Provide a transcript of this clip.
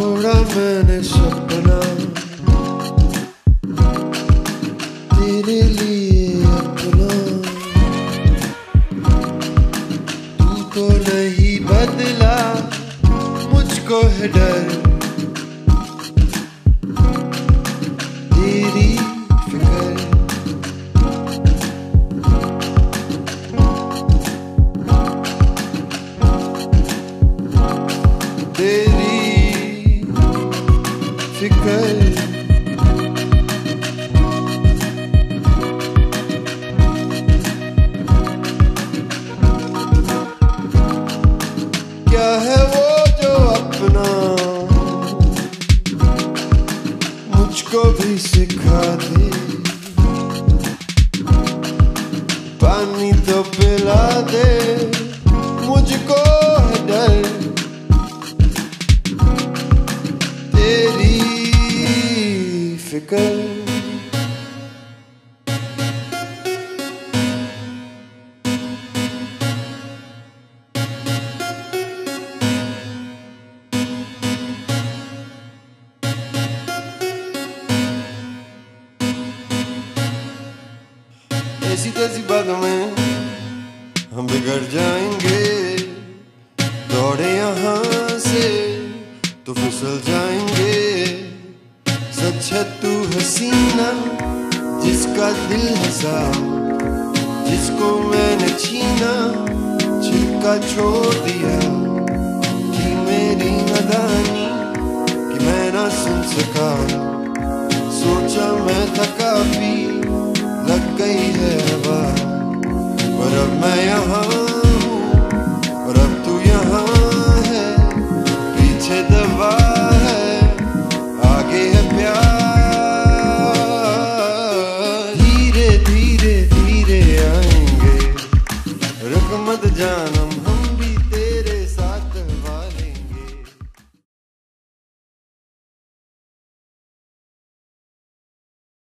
छोड़ा मैंने सपना तेरे लिए अपना। तुमको तो नहीं बदला, मुझको है डर। तेरी तेरी फ़िक्र क्या है वो जो अपना? मुझको भी सिखा दे। पानी तो पिला दे। मुझको है डर। फ़िक्र ऐसी तैसी बातों में हम बिगड़ जाएँगे। दौड़े यहाँ से तो फिसल जाएँगे। सच है तू हसीना, जिसका दिल है साफ़ जिसको मैंने छीना छिपका छोड़ दिया, कि मेरी नदानी, कि मैं ना सुन सका। सोचा मैं था काफ़ी, लग गई है हवा। पर अब मैं यहाँ हूँ और अब तू यहाँ है, पीछे दबा Rıkmadı canım.